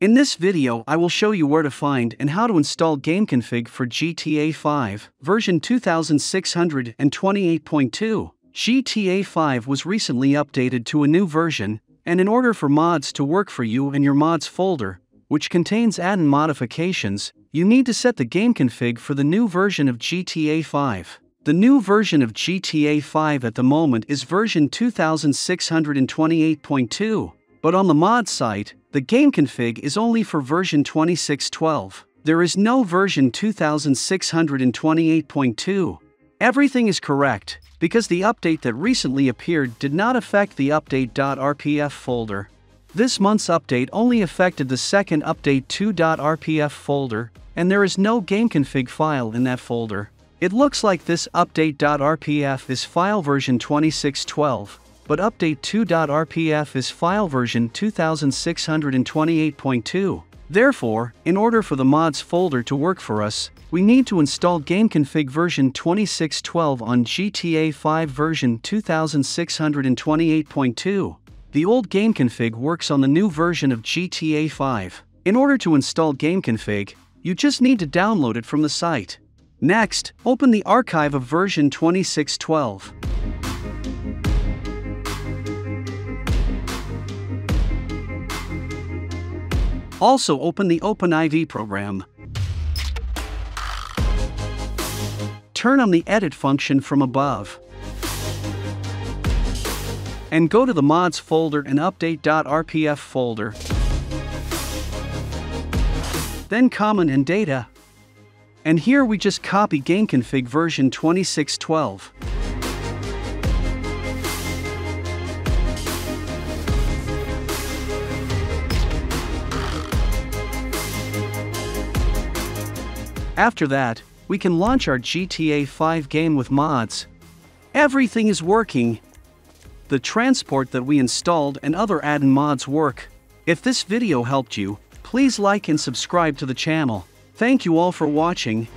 In this video I will show you where to find and how to install GameConfig for GTA 5, version 2628.2. GTA 5 was recently updated to a new version, and in order for mods to work for you in your mods folder, which contains add-in modifications, you need to set the GameConfig for the new version of GTA 5. The new version of GTA 5 at the moment is version 2628.2, but on the mod site, the game config is only for version 2612. There is no version 2628.2. Everything is correct, because the update that recently appeared did not affect the update.rpf folder. This month's update only affected the second update 2.rpf folder, and there is no game config file in that folder. It looks like this update.rpf is file version 2612, but update 2.rpf is file version 2628.2. Therefore, in order for the mods folder to work for us, we need to install GameConfig version 2612 on GTA 5 version 2628.2. The old GameConfig works on the new version of GTA 5. In order to install GameConfig, you just need to download it from the site. Next, open the archive of version 2612. Also open the OpenIV program. Turn on the edit function from above. And go to the mods folder and update.rpf folder. Then common and data, and here we just copy GameConfig version 2612. After that, we can launch our GTA 5 game with mods. Everything is working. The transport that we installed and other add-in mods work. If this video helped you, please like and subscribe to the channel. Thank you all for watching.